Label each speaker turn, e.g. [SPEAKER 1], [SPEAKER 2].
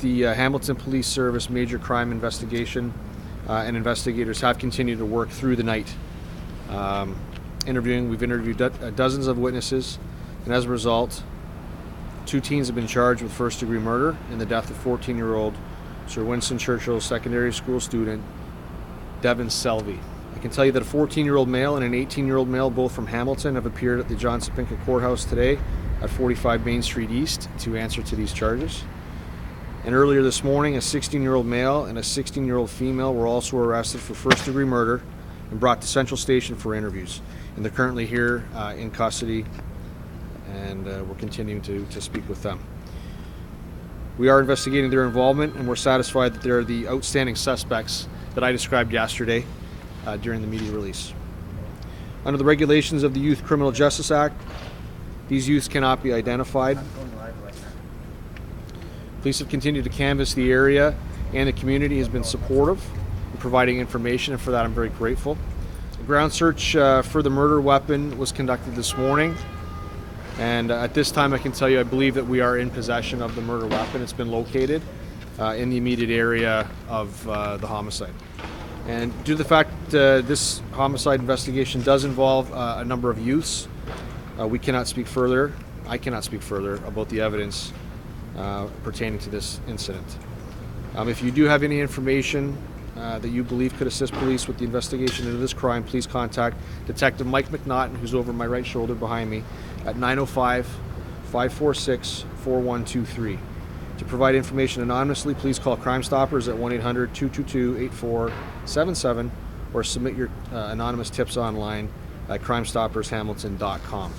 [SPEAKER 1] the uh, Hamilton Police Service major crime investigation uh, and investigators have continued to work through the night. Um, interviewing, we've interviewed do- uh, dozens of witnesses, and as a result, two teens have been charged with first degree murder in the death of 14 year old Sir Winston Churchill secondary school student Devan Selvey. I can tell you that a 14 year old male and an 18 year old male, both from Hamilton, have appeared at the John Sopinka Courthouse today at 45 Main Street East to answer to these charges. And earlier this morning, a 16 year old male and a 16 year old female were also arrested for first degree murder and brought to Central Station for interviews. And they're currently here uh, in custody, and uh, we're continuing to, to speak with them. We are investigating their involvement, and we're satisfied that they're the outstanding suspects that I described yesterday uh, during the media release. Under the regulations of the Youth Criminal Justice Act, these youths cannot be identified. Police have continued to canvass the area, and the community has been supportive in providing information, and for that I'm very grateful. A ground search uh, for the murder weapon was conducted this morning, and uh, at this time I can tell you I believe that we are in possession of the murder weapon. It's been located uh, in the immediate area of uh, the homicide. And due to the fact uh, this homicide investigation does involve uh, a number of youths, we cannot speak further. I cannot speak further about the evidence uh, pertaining to this incident. Um, if you do have any information uh, that you believe could assist police with the investigation into this crime, please contact Detective Mike McNaughton, who's over my right shoulder behind me, at 905 546 4123. To provide information anonymously, please call Crime Stoppers at 1 800 222 8477 or submit your uh, anonymous tips online at crimestoppershamilton.com.